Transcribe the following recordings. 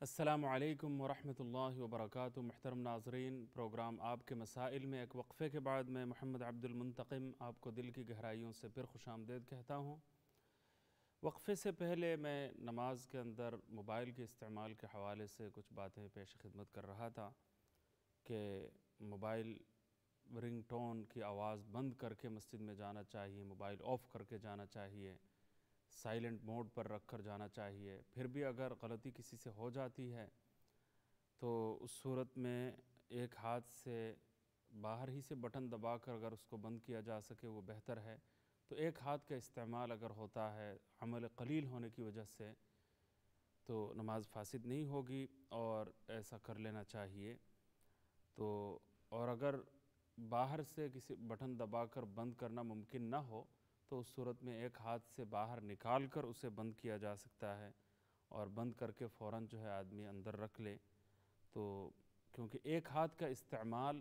السلام علیکم ورحمۃ اللہ وبرکاتہ، محترم ناظرین، پروگرام آپ کے مسائل میں ایک وقفے کے بعد میں محمد عبد المنتقم آپ کو دل کی گہرائیوں سے پھر خوش آمدید کہتا ہوں۔ وقفے سے پہلے میں نماز کے اندر موبائل کے استعمال کے حوالے سے کچھ باتیں پیش خدمت کر رہا تھا کہ موبائل رنگ ٹون کی آواز بند کر کے مسجد میں جانا چاہیے، موبائل آف کر کے جانا چاہیے۔ سائلنٹ موڈ پر رکھ کر جانا چاہیے۔ پھر بھی اگر غلطی کسی سے ہو جاتی ہے، تو اس صورت میں ایک ہاتھ سے باہر ہی سے بٹن دبا کر اگر اس کو بند کیا جا سکے، وہ بہتر ہے۔ تو ایک ہاتھ کا استعمال اگر ہوتا ہے عمل قلیل ہونے کی وجہ سے، تو نماز فاسد نہیں ہوگی اور ایسا کر لینا چاہیے۔ تو اور اگر باہر سے کسی بٹن دبا کر بند کرنا ممکن نہ ہو تو اس صورت میں ایک ہاتھ سے باہر نکال کر اسے بند کیا جا سکتا ہے اور بند کر کے فوراً جو ہے آدمی اندر رکھ لے۔ تو کیونکہ ایک ہاتھ کا استعمال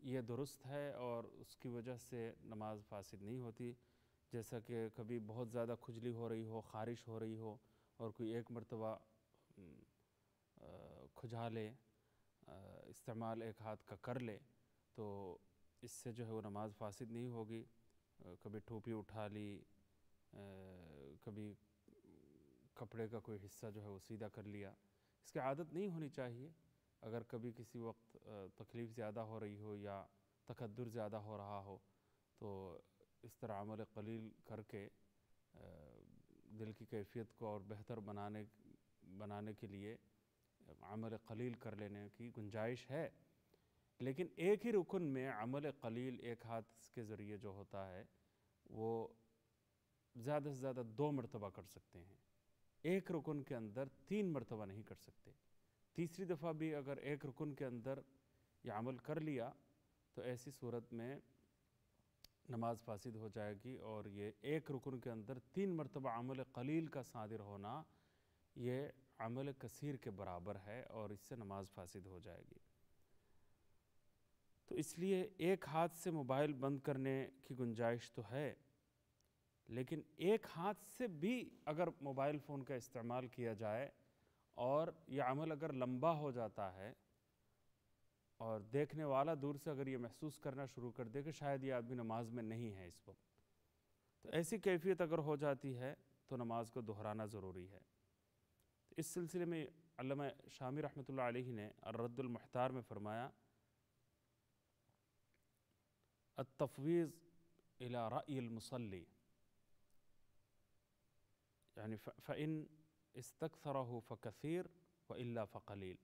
یہ درست ہے اور اس کی وجہ سے نماز فاسد نہیں ہوتی، جیسا کہ کبھی بہت زیادہ کھجلی ہو رہی ہو، خارش ہو رہی ہو اور کوئی ایک مرتبہ کھجا لے استعمال ایک ہاتھ کا کر لے تو اس سے جو ہے وہ نماز فاسد نہیں ہوگی۔ کبھی ٹوپی اٹھا لی کبھی کپڑے کا کوئی حصہ جو ہے وہ سیدھا کر لیا۔ اس کی عادت نہیں ہونی چاہیے۔ اگر کبھی کسی وقت تکلیف زیادہ ہو رہی ہو یا تقدر زیادہ ہو رہا ہو، تو اس طرح عمل قلیل کر کے دل کی کیفیت کو اور بہتر بنانے بنانے کے لیے عمل قلیل کر لینے کی گنجائش ہے۔ لیکن ایک ہی رکن میں عمل قلیل ایک ہاتھ کے ذریعے جو ہوتا ہے، وہ زیادہ سے زیادہ دو مرتبہ کر سکتے ہیں۔ ایک رکن کے اندر تین مرتبہ نہیں کر سکتے۔ تیسری دفعہ بھی اگر ایک رکن کے اندر یہ عمل کر لیا، تو ایسی صورت میں نماز فاسد ہو جائے گی اور یہ ایک رکن کے اندر تین مرتبہ عمل قلیل کا صادر ہونا یہ عمل کثیر کے برابر ہے اور اس سے نماز فاسد ہو جائے گی۔ تو اس لیے ایک ہاتھ سے موبائل بند کرنے کی گنجائش تو ہے، لیکن ایک ہاتھ سے بھی اگر موبائل فون کا استعمال کیا جائے اور یہ عمل اگر لمبا ہو جاتا ہے اور دیکھنے والا دور سے اگر یہ محسوس کرنا شروع کر دے کہ شاید یہ آدمی نماز میں نہیں ہے اس وقت، تو ایسی کیفیت اگر ہو جاتی ہے تو نماز کو دہرانا ضروری ہے۔ اس سلسلے میں علامہ شامی رحمۃ اللہ علیہ نے الرد المحتار میں فرمایا التفویض الى رأي المصلي. يعني فإن استكثره فكثير وإلا فقلیل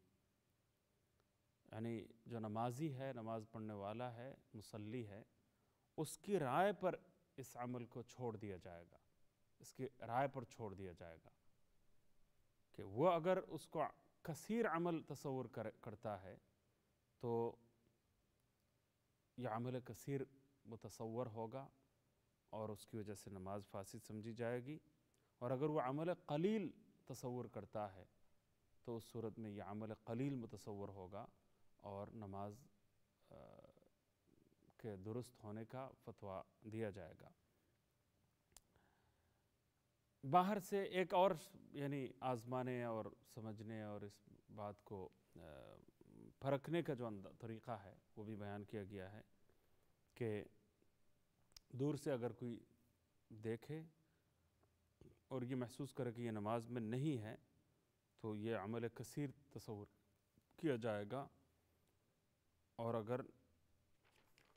یعنی جو نمازی ہے، نماز پڑھنے والا ہے مسلی ہے، اس کی رائے پر اس عمل کو چھوڑ دیا جائے گا۔ اس کی رائے پر چھوڑ دیا جائے گا کہ وہ اگر اس کو کثیر عمل تصور کرتا ہے تو یہ عمل کثیر متصور ہوگا اور اس کی وجہ سے نماز فاسد سمجھی جائے گی اور اگر وہ عمل قلیل تصور کرتا ہے تو اس صورت میں یہ عمل قلیل متصور ہوگا اور نماز کے درست ہونے کا فتویٰ دیا جائے گا۔ باہر سے ایک اور یعنی آزمانے اور سمجھنے اور اس بات کو پرکھنے کا جو طریقہ ہے، وہ بھی بیان کیا گیا ہے کہ دور سے اگر کوئی دیکھے اور یہ محسوس کرے کہ یہ نماز میں نہیں ہے، تو یہ عمل کثیر تصور کیا جائے گا اور اگر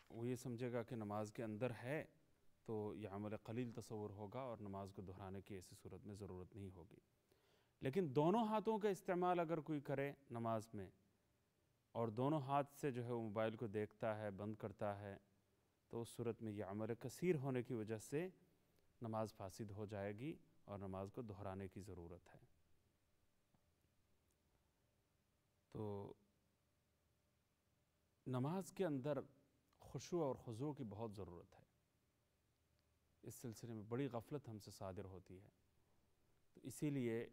وہ یہ سمجھے گا کہ نماز کے اندر ہے تو یہ عمل قلیل تصور ہوگا اور نماز کو دہرانے کی ایسی صورت میں ضرورت نہیں ہوگی۔ لیکن دونوں ہاتھوں کا استعمال اگر کوئی کرے نماز میں اور دونوں ہاتھ سے جو ہے وہ موبائل کو دیکھتا ہے، بند کرتا ہے، تو اس صورت میں یہ عمل کثیر ہونے کی وجہ سے نماز فاسد ہو جائے گی اور نماز کو دہرانے کی ضرورت ہے۔ تو نماز کے اندر خوشو اور خضوع کی بہت ضرورت ہے۔ اس سلسلے میں بڑی غفلت ہم سے صادر ہوتی ہے۔ تو اسی لیے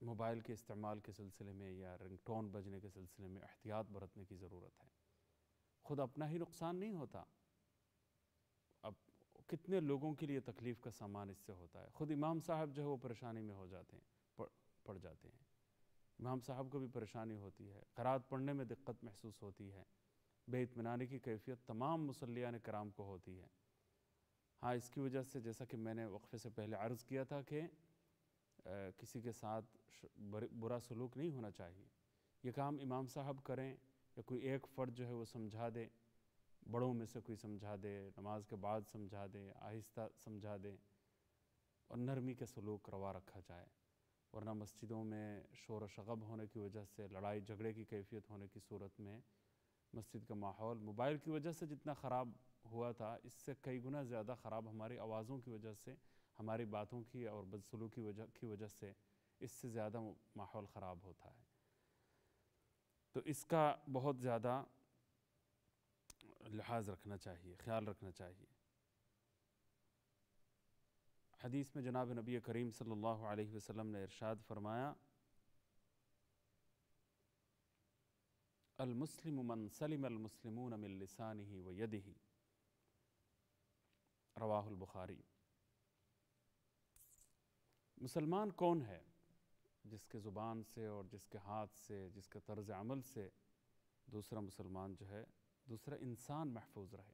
موبائل کے استعمال کے سلسلے میں یا رنگ ٹون بجنے کے سلسلے میں احتیاط برتنے کی ضرورت ہے۔ خود اپنا ہی نقصان نہیں ہوتا۔ اب کتنے لوگوں کے لیے تکلیف کا سامان اس سے ہوتا ہے۔ خود امام صاحب جو ہے وہ پریشانی میں ہو جاتے ہیں، پڑ جاتے ہیں۔ امام صاحب کو بھی پریشانی ہوتی ہے۔ قرآت پڑھنے میں دقت محسوس ہوتی ہے۔ بے اطمینانی کی کیفیت تمام مسلیان کرام کو ہوتی ہے۔ ہاں اس کی وجہ سے جیسا کہ میں نے وقفے سے پہلے عرض کیا تھا کہ کسی کے ساتھ برا سلوک نہیں ہونا چاہیے۔ یہ کام امام صاحب کریں یا کوئی ایک فرد جو ہے وہ سمجھا دے، بڑوں میں سے کوئی سمجھا دے، نماز کے بعد سمجھا دے، آہستہ سمجھا دے اور نرمی کے سلوک روا رکھا جائے۔ ورنہ مسجدوں میں شور و شغب ہونے کی وجہ سے، لڑائی جھگڑے کی کیفیت ہونے کی صورت میں مسجد کا ماحول موبائل کی وجہ سے جتنا خراب ہوا تھا، اس سے کئی گنا زیادہ خراب ہماری آوازوں کی وجہ سے ہماری باتوں کی اور بدسلوکی وجہ کی وجہ سے اس سے زیادہ ماحول خراب ہوتا ہے۔ تو اس کا بہت زیادہ لحاظ رکھنا چاہیے، خیال رکھنا چاہیے۔ حدیث میں جناب نبی کریم صلی اللہ علیہ وسلم نے ارشاد فرمایا، المسلم من سلم المسلمون من لسانه ویدہ رواہ البخاری۔ مسلمان کون ہے؟ جس کے زبان سے اور جس کے ہاتھ سے، جس کے طرز عمل سے دوسرا مسلمان جو ہے، دوسرا انسان محفوظ رہے۔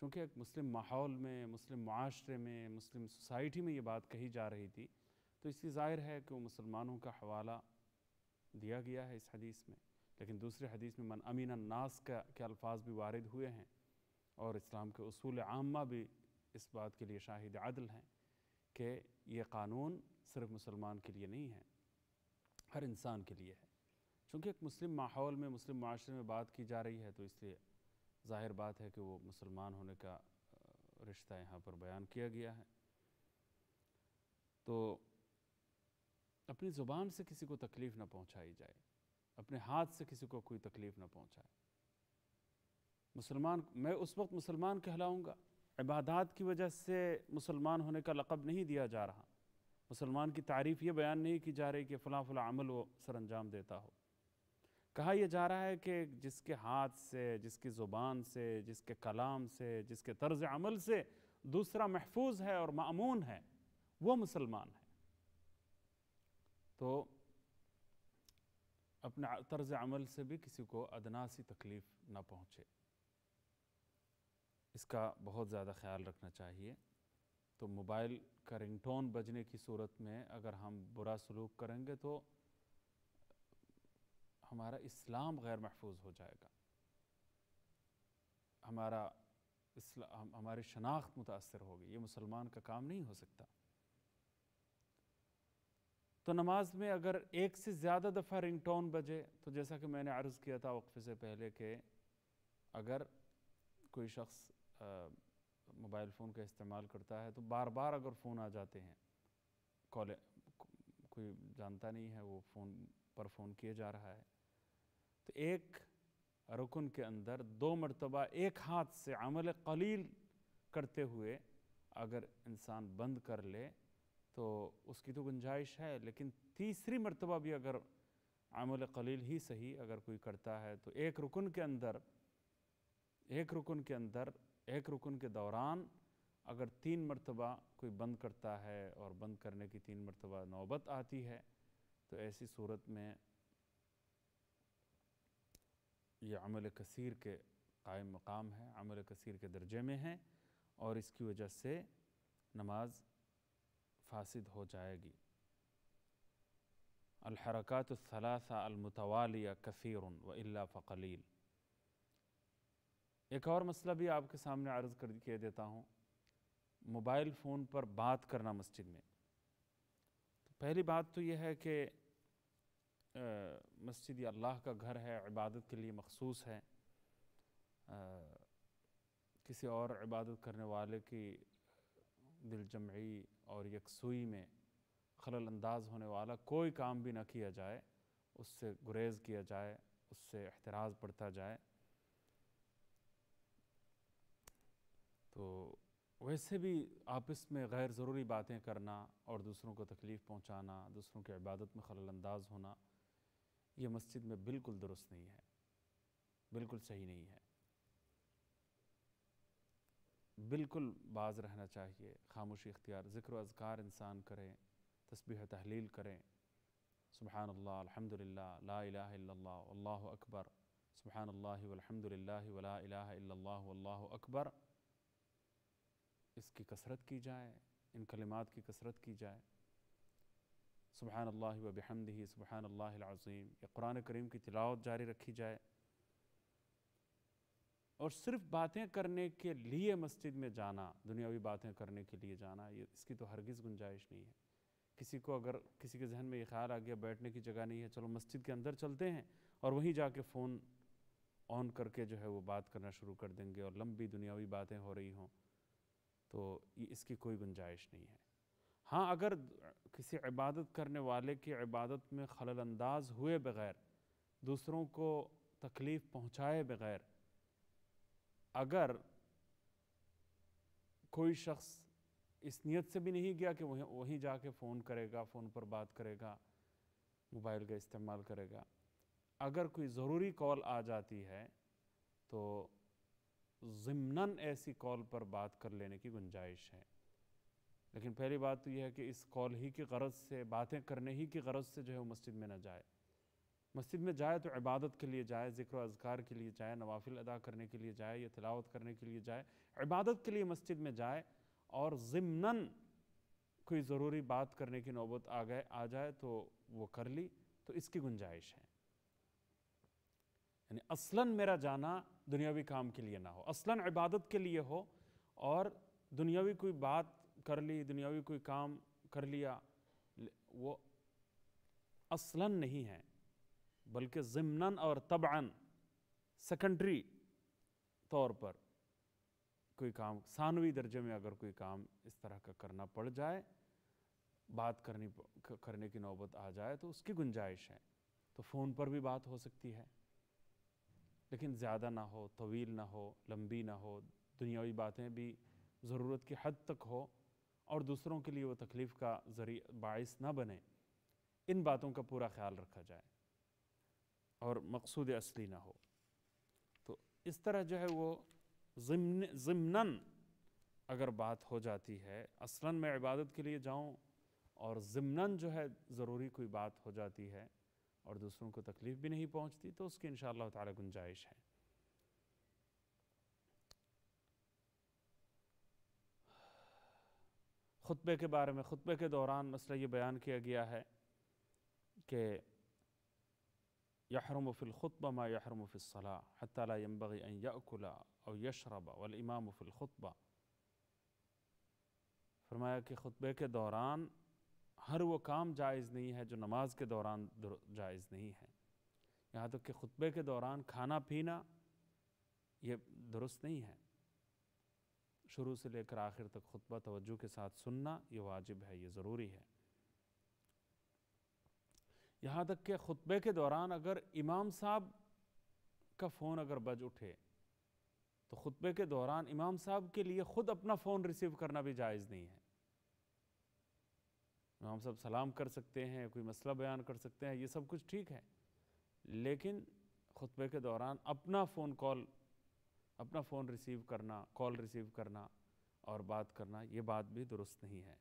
چونکہ ایک مسلم ماحول میں، مسلم معاشرے میں، مسلم سوسائٹی میں یہ بات کہی جا رہی تھی، تو اس کی ظاہر ہے کہ وہ مسلمانوں کا حوالہ دیا گیا ہے اس حدیث میں۔ لیکن دوسرے حدیث میں من امین الناس کا، کے الفاظ بھی وارد ہوئے ہیں اور اسلام کے اصول عامہ بھی اس بات کے لیے شاہد عدل ہیں کہ یہ قانون صرف مسلمان کے لیے نہیں ہے، ہر انسان کے لیے ہے۔ چونکہ ایک مسلم ماحول میں، مسلم معاشرے میں بات کی جا رہی ہے، تو اس لیے ظاہر بات ہے کہ وہ مسلمان ہونے کا رشتہ یہاں پر بیان کیا گیا ہے۔ تو اپنی زبان سے کسی کو تکلیف نہ پہنچائی جائے، اپنے ہاتھ سے کسی کو کوئی تکلیف نہ پہنچائے۔ مسلمان، میں اس وقت مسلمان کہلاؤں گا۔ عبادات کی وجہ سے مسلمان ہونے کا لقب نہیں دیا جا رہا۔ مسلمان کی تعریف یہ بیان نہیں کی جا رہی کہ فلاں فلاں عمل وہ سر انجام دیتا ہو۔ کہا یہ جا رہا ہے کہ جس کے ہاتھ سے، جس کی زبان سے، جس کے کلام سے، جس کے طرز عمل سے دوسرا محفوظ ہے اور معمون ہے، وہ مسلمان ہے۔ تو اپنے طرز عمل سے بھی کسی کو ادنا سی تکلیف نہ پہنچے۔ اس کا بہت زیادہ خیال رکھنا چاہیے۔ تو موبائل کا رنگ ٹون بجنے کی صورت میں اگر ہم برا سلوک کریں گے تو ہمارا اسلام غیر محفوظ ہو جائے گا۔ ہمارا اسلام ہماری شناخت متاثر ہوگی۔ یہ مسلمان کا کام نہیں ہو سکتا۔ تو نماز میں اگر ایک سے زیادہ دفعہ رنگ ٹون بجے، تو جیسا کہ میں نے عرض کیا تھا وقفے سے پہلے کہ اگر کوئی شخص موبائل فون کا استعمال کرتا ہے تو بار بار اگر فون آ جاتے ہیں کال کوئی جانتا نہیں ہے وہ فون پر فون کیا جا رہا ہے، تو ایک رکن کے اندر دو مرتبہ ایک ہاتھ سے عمل قلیل کرتے ہوئے اگر انسان بند کر لے تو اس کی تو گنجائش ہے، لیکن تیسری مرتبہ بھی اگر عمل قلیل ہی صحیح اگر کوئی کرتا ہے تو ایک رکن کے اندر، ایک رکن کے اندر ایک رکن کے دوران اگر تین مرتبہ کوئی بند کرتا ہے اور بند کرنے کی تین مرتبہ نوبت آتی ہے، تو ایسی صورت میں یہ عمل کثیر کے قائم مقام ہے، عمل کثیر کے درجے میں ہے اور اس کی وجہ سے نماز فاسد ہو جائے گی۔ الحرکات الثلاثہ المتوالیہ کثیر و اللہ فقلیل۔ ایک اور مسئلہ بھی آپ کے سامنے عرض کر کے دیتا ہوں۔ موبائل فون پر بات کرنا مسجد میں۔ پہلی بات تو یہ ہے کہ مسجد اللہ کا گھر ہے، عبادت کے لیے مخصوص ہے۔ کسی اور عبادت کرنے والے کی دل جمعی اور یکسوئی میں خلل انداز ہونے والا کوئی کام بھی نہ کیا جائے، اس سے گریز کیا جائے، اس سے احتراز پڑتا جائے۔ تو ویسے بھی آپس میں غیر ضروری باتیں کرنا اور دوسروں کو تکلیف پہنچانا، دوسروں کی عبادت میں خلل انداز ہونا، یہ مسجد میں بالکل درست نہیں ہے، بالکل صحیح نہیں ہے۔ بالکل باز رہنا چاہیے، خاموشی اختیار، ذکر و اذکار انسان کرے تسبیح و تحلیل کریں۔ سبحان اللہ الحمد للہ لا الہ الا اللہ اللہ اکبر۔ سبحان اللہ والحمد للہ ولا الہ الا اللہ، واللہ اکبر۔ اس کی کثرت کی جائے، ان کلمات کی کثرت کی جائے۔ سبحان اللہ و بحمدہ سبحان اللہ العظیم۔ یا قرآن کریم کی تلاوت جاری رکھی جائے۔ اور صرف باتیں کرنے کے لیے مسجد میں جانا، دنیاوی باتیں کرنے کے لیے جانا، یہ اس کی تو ہرگز گنجائش نہیں ہے۔ کسی کو اگر کسی کے ذہن میں یہ خیال آ گیا، بیٹھنے کی جگہ نہیں ہے، چلو مسجد کے اندر چلتے ہیں اور وہیں جا کے فون آن کر کے جو ہے وہ بات کرنا شروع کر دیں گے اور لمبی دنیاوی باتیں ہو رہی ہوں۔ تو اس کی کوئی گنجائش نہیں ہے۔ ہاں اگر کسی عبادت کرنے والے کی عبادت میں خلل انداز ہوئے بغیر، دوسروں کو تکلیف پہنچائے بغیر، اگر کوئی شخص اس نیت سے بھی نہیں گیا کہ وہیں جا کے فون کرے گا، فون پر بات کرے گا، موبائل کا استعمال کرے گا، اگر کوئی ضروری کال آ جاتی ہے تو ضمناً ایسی کال پر بات کر لینے کی گنجائش ہے۔ لیکن پہلی بات تو یہ ہے کہ اس کال ہی کی غرض سے، باتیں کرنے ہی کی غرض سے جو ہے وہ مسجد میں نہ جائے۔ مسجد میں جائے تو عبادت کے لیے جائے، ذکر و اذکار کے لیے جائے، نوافل ادا کرنے کے لیے جائے یا تلاوت کرنے کے لیے جائے، عبادت کے لیے مسجد میں جائے اور ضمناً کوئی ضروری بات کرنے کی نوبت آ گئے، آ جائے تو وہ کر لی، تو اس کی گنجائش ہے۔ یعنی اصلاً میرا جانا دنیاوی کام کے لیے نہ ہو، اصلاً عبادت کے لیے ہو اور دنیاوی کوئی بات کر لی، دنیاوی کوئی کام کر لیا، وہ اصلاً نہیں ہے، بلکہ ضمناً اور طبعاً سیکنڈری طور پر کوئی کام، ثانوی درجے میں اگر کوئی کام اس طرح کا کرنا پڑ جائے، بات کرنی، کرنے کی نوبت آ جائے تو اس کی گنجائش ہے، تو فون پر بھی بات ہو سکتی ہے۔ لیکن زیادہ نہ ہو، طویل نہ ہو، لمبی نہ ہو، دنیاوی باتیں بھی ضرورت کی حد تک ہو اور دوسروں کے لیے وہ تکلیف کا ذریعہ باعث نہ بنے، ان باتوں کا پورا خیال رکھا جائے اور مقصود اصلی نہ ہو۔ تو اس طرح جو ہے وہ ضمن اگر بات ہو جاتی ہے، اصلاً میں عبادت کے لیے جاؤں اور ضمن جو ہے ضروری کوئی بات ہو جاتی ہے اور دوسروں کو تکلیف بھی نہیں پہنچتی، تو اس کی انشاءاللہ تعالی گنجائش ہے۔ خطبے کے بارے میں، خطبے کے دوران مسئلہ یہ بیان کیا گیا ہے کہ يحرم في الخطبة ما يحرم في الصلاة حتى لا ينبغي أن يأكل أو يشرب والإمام في الخطبة فرمایا کہ خطبے کے دوران ہر وہ کام جائز نہیں ہے جو نماز کے دوران جائز نہیں ہے۔ یہاں تک کہ خطبے کے دوران کھانا پینا یہ درست نہیں ہے۔ شروع سے لے کر آخر تک خطبہ توجہ کے ساتھ سننا یہ واجب ہے، یہ ضروری ہے۔ یہاں تک کہ خطبے کے دوران اگر امام صاحب کا فون اگر بج اٹھے، تو خطبے کے دوران امام صاحب کے لیے خود اپنا فون ریسیو کرنا بھی جائز نہیں ہے۔ امام صاحب سلام کر سکتے ہیں، کوئی مسئلہ بیان کر سکتے ہیں، یہ سب کچھ ٹھیک ہے۔ لیکن خطبے کے دوران اپنا فون کال اپنا فون ریسیو کرنا کال ریسیو کرنا اور بات کرنا، یہ بات بھی درست نہیں ہے۔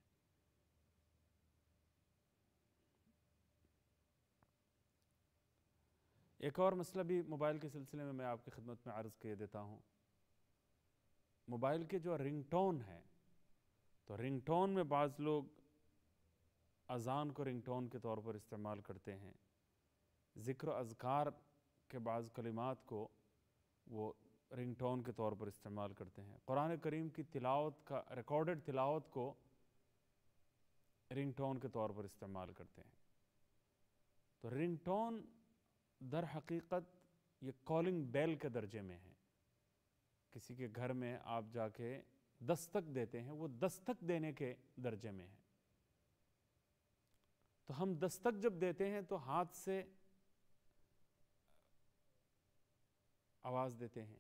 ایک اور مسئلہ بھی موبائل کے سلسلے میں میں آپ کی خدمت میں عرض کر دیتا ہوں۔ موبائل کے جو رنگ ٹون ہے تو رنگ ٹون میں بعض لوگ اذان کو رنگ ٹون کے طور پر استعمال کرتے ہیں۔ ذکر و اذکار کے بعض کلمات کو وہ رنگ ٹون کے طور پر استعمال کرتے ہیں۔ قرآن کریم کی تلاوت کا، ریکارڈڈ تلاوت کو رنگ ٹون کے طور پر استعمال کرتے ہیں۔ تو رنگ ٹون در حقیقت یہ کالنگ بیل کے درجے میں ہے۔ کسی کے گھر میں آپ جا کے دستک دیتے ہیں، وہ دستک دینے کے درجے میں ہے۔ تو ہم دستک جب دیتے ہیں تو ہاتھ سے آواز دیتے ہیں،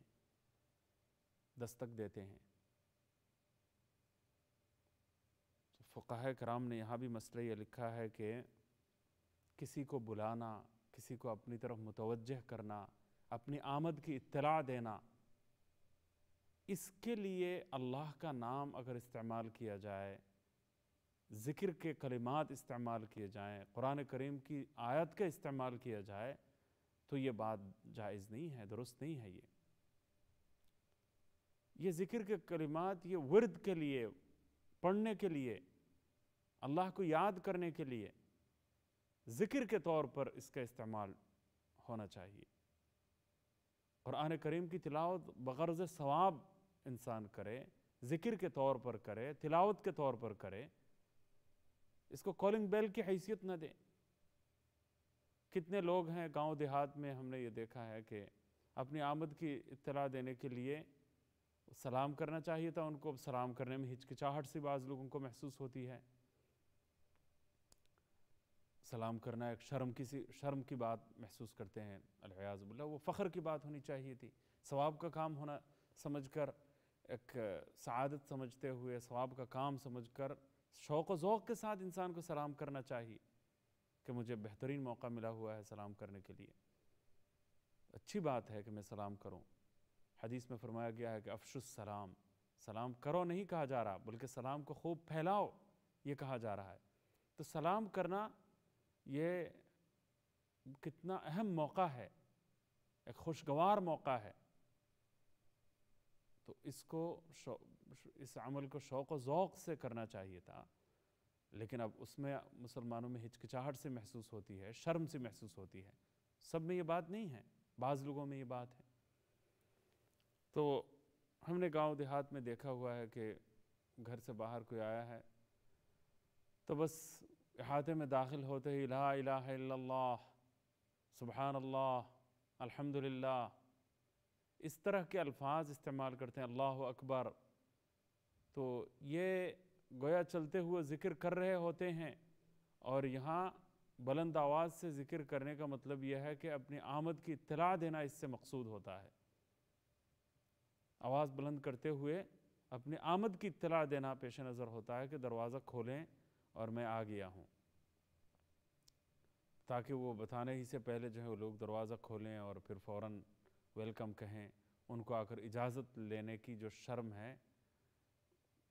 دستک دیتے ہیں۔ فقہ کرام نے یہاں بھی مسئلہ یہ لکھا ہے کہ کسی کو بلانا، کسی کو اپنی طرف متوجہ کرنا، اپنی آمد کی اطلاع دینا، اس کے لیے اللہ کا نام اگر استعمال کیا جائے ذکر کے کلمات استعمال کیے جائیں، قرآن کریم کی آیت کا استعمال کیا جائے، تو یہ بات جائز نہیں ہے، درست نہیں ہے یہ۔ یہ ذکر کے کلمات، یہ ورد کے لیے، پڑھنے کے لیے، اللہ کو یاد کرنے کے لیے ذکر کے طور پر اس کا استعمال ہونا چاہیے۔ قرآن کریم کی تلاوت بغرض ثواب انسان کرے، ذکر کے طور پر کرے، تلاوت کے طور پر کرے اس کو کالنگ بیل کی حیثیت نہ دے کتنے لوگ ہیں گاؤں دیہات میں ہم نے یہ دیکھا ہے کہ اپنی آمد کی اطلاع دینے کے لیے سلام کرنا چاہیے تھا، ان کو سلام کرنے میں ہچکچاہٹ سی بعض لوگوں کو محسوس ہوتی ہے۔ سلام کرنا ایک شرم کسی شرم کی بات محسوس کرتے ہیں۔ الحیاض باللہ، وہ فخر کی بات ہونی چاہیے تھی۔ ثواب کا کام ہونا سمجھ کر، ایک سعادت سمجھتے ہوئے ثواب کا کام سمجھ کر شوق و ذوق کے ساتھ انسان کو سلام کرنا چاہیے کہ مجھے بہترین موقع ملا ہوا ہے سلام کرنے کے لیے۔ اچھی بات ہے کہ میں سلام کروں۔ حدیث میں فرمایا گیا ہے کہ افش السلام، سلام کرو نہیں کہا جا رہا، بلکہ سلام کو خوب پھیلاؤ، یہ کہا جا رہا ہے۔ تو سلام کرنا یہ کتنا اہم موقع ہے، ایک خوشگوار موقع ہے۔ تو اس کو اس عمل کو شوق و ذوق سے کرنا چاہیے تھا، لیکن اب اس میں مسلمانوں میں ہچکچاہٹ سے محسوس ہوتی ہے، شرم سے محسوس ہوتی ہے۔ سب میں یہ بات نہیں ہے، بعض لوگوں میں یہ بات ہے۔ تو ہم نے گاؤں دیہات میں دیکھا ہوا ہے کہ گھر سے باہر کوئی آیا ہے تو بس احاطے میں داخل ہوتے ہی لا الہ الا اللہ، سبحان اللہ، الحمدللہ۔ اس طرح کے الفاظ استعمال کرتے ہیں، اللہ اکبر۔ تو یہ گویا چلتے ہوئے ذکر کر رہے ہوتے ہیں اور یہاں بلند آواز سے ذکر کرنے کا مطلب یہ ہے کہ اپنی آمد کی اطلاع دینا اس سے مقصود ہوتا ہے۔ آواز بلند کرتے ہوئے اپنی آمد کی اطلاع دینا پیش نظر ہوتا ہے کہ دروازہ کھولیں اور میں آ گیا ہوں۔ تاکہ وہ بتانے ہی سے پہلے جو ہے وہ لوگ دروازہ کھولیں اور پھر فوراً ویلکم کہیں، ان کو آ کر اجازت لینے کی جو شرم ہے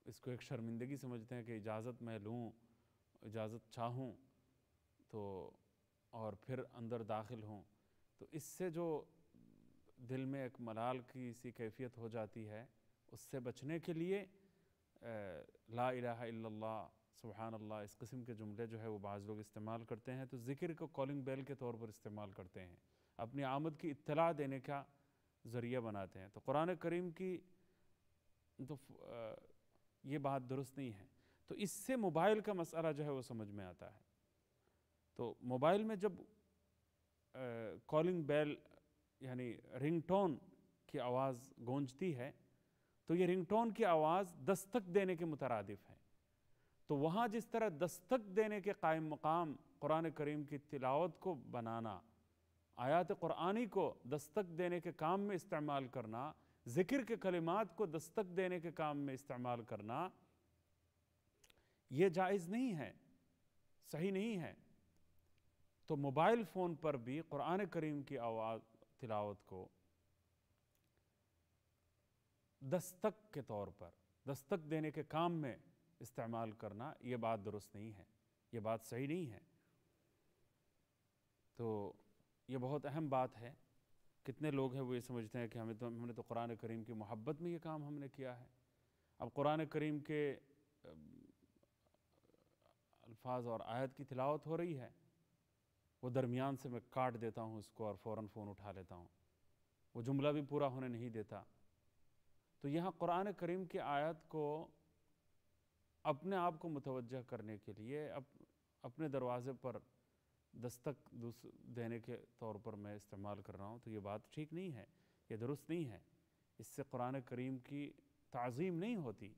اس کو ایک شرمندگی سمجھتے ہیں کہ اجازت میں لوں، اجازت چاہوں تو اور پھر اندر داخل ہوں۔ تو اس سے جو دل میں ایک ملال کی سی کیفیت ہو جاتی ہے، اس سے بچنے کے لیے لا الہ الا اللہ، سبحان اللہ، اس قسم کے جملے جو ہے وہ بعض لوگ استعمال کرتے ہیں۔ تو ذکر کو کالنگ بیل کے طور پر استعمال کرتے ہیں۔ اپنی آمد کی اطلاع دینے کا ذریعہ بناتے ہیں۔ تو قرآن کریم کی تو یہ بات درست نہیں ہے۔ تو اس سے موبائل کا مسئلہ جو ہے وہ سمجھ میں آتا ہے۔ تو موبائل میں جب کالنگ بیل یعنی رنگ ٹون کی آواز گونجتی ہے، تو یہ رنگ ٹون کی آواز دستک دینے کے مترادف ہے۔ تو وہاں جس طرح دستک دینے کے قائم مقام قرآن کریم کی تلاوت کو بنانا، آیات قرآنی کو دستک دینے کے کام میں استعمال کرنا ذکر کے کلمات کو دستک دینے کے کام میں استعمال کرنا یہ جائز نہیں ہے، صحیح نہیں ہے۔ تو موبائل فون پر بھی قرآن کریم کی آواز، تلاوت کو دستک کے طور پر، دستک دینے کے کام میں استعمال کرنا یہ بات درست نہیں ہے، یہ بات صحیح نہیں ہے۔ تو یہ بہت اہم بات ہے۔ کتنے لوگ ہیں وہ یہ سمجھتے ہیں کہ ہمیں تو ہم نے تو قرآن کریم کی محبت میں یہ کام ہم نے کیا ہے۔ اب قرآن کریم کے الفاظ اور آیت کی تلاوت ہو رہی ہے، وہ درمیان سے میں کاٹ دیتا ہوں اس کو اور فوراً فون اٹھا لیتا ہوں۔ وہ جملہ بھی پورا ہونے نہیں دیتا۔ تو یہاں قرآن کریم کی آیت کو اپنے آپ کو متوجہ کرنے کے لیے اپنے دروازے پر دستک دینے کے طور پر میں استعمال کر رہا ہوں تو یہ بات ٹھیک نہیں ہے، یہ درست نہیں ہے۔ اس سے قرآن کریم کی تعظیم نہیں ہوتی۔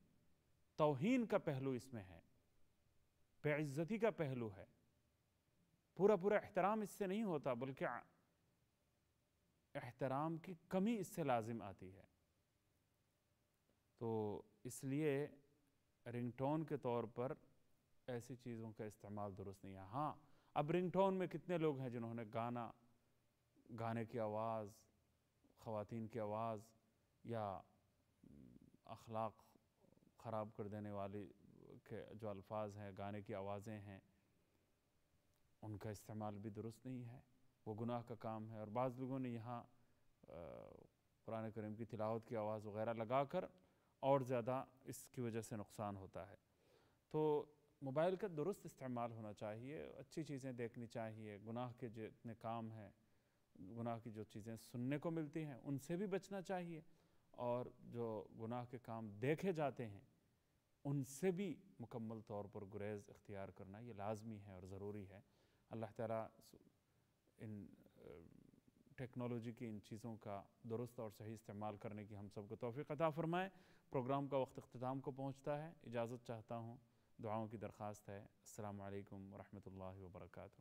توہین کا پہلو اس میں ہے، بے عزتی کا پہلو ہے۔ پورا پورا احترام اس سے نہیں ہوتا، بلکہ احترام کی کمی اس سے لازم آتی ہے۔ تو اس لیے رنگ ٹون کے طور پر ایسی چیزوں کا استعمال درست نہیں ہے۔ ہاں اب رنگ ٹون میں کتنے لوگ ہیں جنہوں نے گانا، گانے کی آواز، خواتین کی آواز یا اخلاق خراب کر دینے والی کے جو الفاظ ہیں، گانے کی آوازیں ہیں، ان کا استعمال بھی درست نہیں ہے، وہ گناہ کا کام ہے۔ اور بعض لوگوں نے یہاں قرآن کریم کی تلاوت کی آواز وغیرہ لگا کر اور زیادہ اس کی وجہ سے نقصان ہوتا ہے۔ تو موبائل کا درست استعمال ہونا چاہیے، اچھی چیزیں دیکھنی چاہیے، گناہ کے جتنے کام ہیں، گناہ کی جو چیزیں سننے کو ملتی ہیں، ان سے بھی بچنا چاہیے۔ اور جو گناہ کے کام دیکھے جاتے ہیں، ان سے بھی مکمل طور پر گریز اختیار کرنا یہ لازمی ہے اور ضروری ہے۔ اللہ تعالیٰ ان ٹیکنالوجی کی ان چیزوں کا درست اور صحیح استعمال کرنے کی ہم سب کو توفیق عطا فرمائے۔ پروگرام کا وقت اختتام کو پہنچتا ہے۔ اجازت چاہتا ہوں۔ دعاؤں کی درخواست ہے۔ السلام علیکم ورحمۃ اللہ وبرکاتہ۔